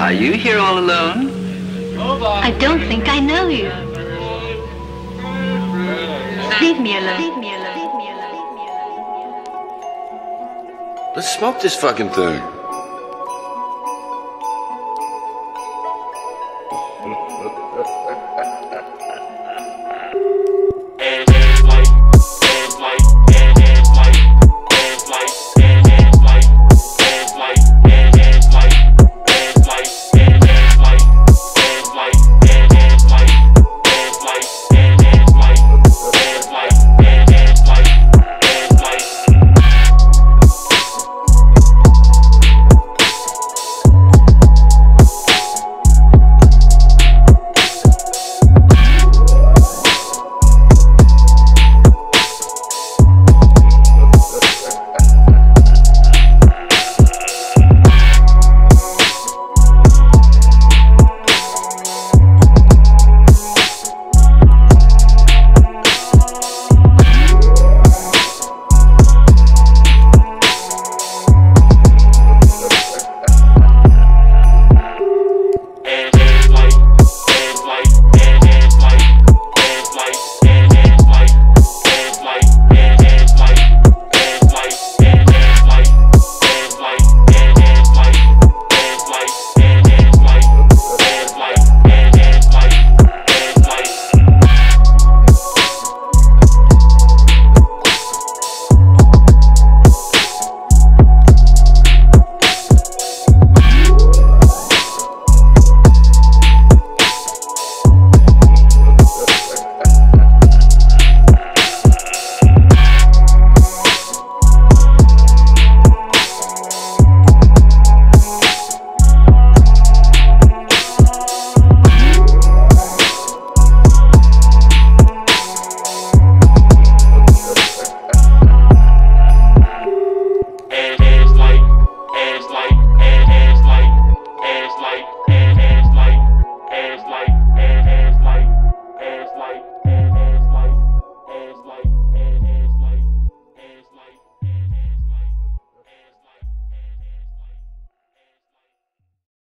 Are you here all alone? I don't think I know you. Leave me alone. Leave me alone. Let's smoke this fucking thing.